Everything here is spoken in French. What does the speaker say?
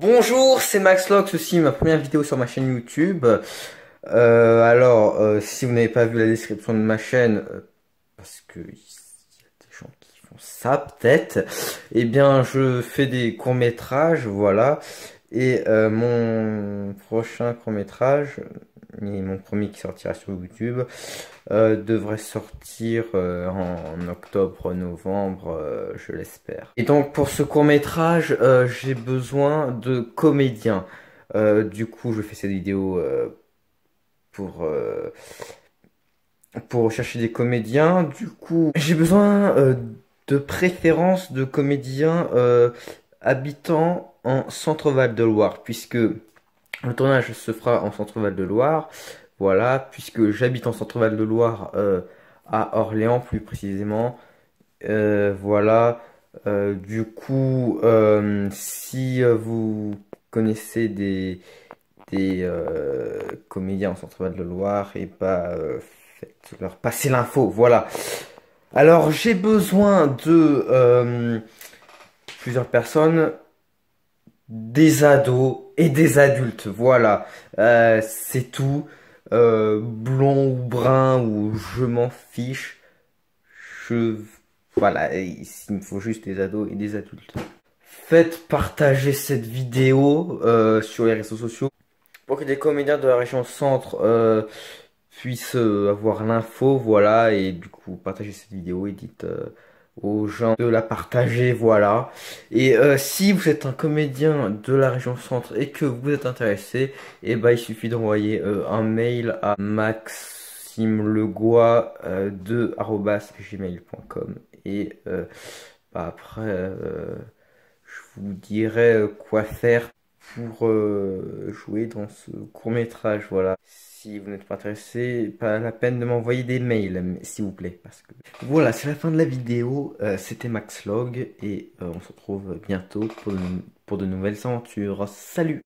Bonjour, c'est Max Log, ceci ma première vidéo sur ma chaîne YouTube. Euh, alors, euh, si vous n'avez pas vu la description de ma chaîne, euh, parce que y a des gens qui font ça peut-être, eh bien je fais des courts-métrages, voilà. Et mon prochain court-métrage, et mon premier qui sortira sur YouTube, euh, devrait sortir euh, en, octobre, novembre, euh, je l'espère. Et donc pour ce court métrage, j'ai besoin de comédiens. du coup, je fais cette vidéo pour pour chercher des comédiens. Du coup, j'ai besoin de préférence de comédiens habitant en Centre-Val de Loire, puisque le tournage se fera en Centre-Val de Loire. Voilà, puisque j'habite en Centre-Val de Loire euh, à Orléans plus précisément. Euh, voilà. Euh, du coup, si vous connaissez des, comédiens en Centre-Val de Loire, et pas faites-leur passer l'info. Voilà. Alors, j'ai besoin de plusieurs personnes des ados et des adultes. Voilà, euh, c'est tout. Euh, blond ou brun ou je m'en fiche. Je voilà, il me faut juste des ados et des adultes. Faites partager cette vidéo euh, sur les réseaux sociaux pour que des comédiens de la région centre euh, puissent avoir l'info, voilà, et du coup partagez cette vidéo et dites aux gens de la partager, voilà. Et euh, si vous êtes un comédien de la région centre et que vous êtes intéressé, et eh ben il suffit d'envoyer euh, un mail à maximelegois euh, de gmail.com et bah, après je vous dirai quoi faire pour jouer dans ce court métrage, voilà si vous n'êtes pas intéressé, pas la peine de m'envoyer des mails, s'il vous plaît. Parce que... Voilà, c'est la fin de la vidéo. Euh, c'était Max Log et euh, on se retrouve bientôt pour de nouvelles aventures. Salut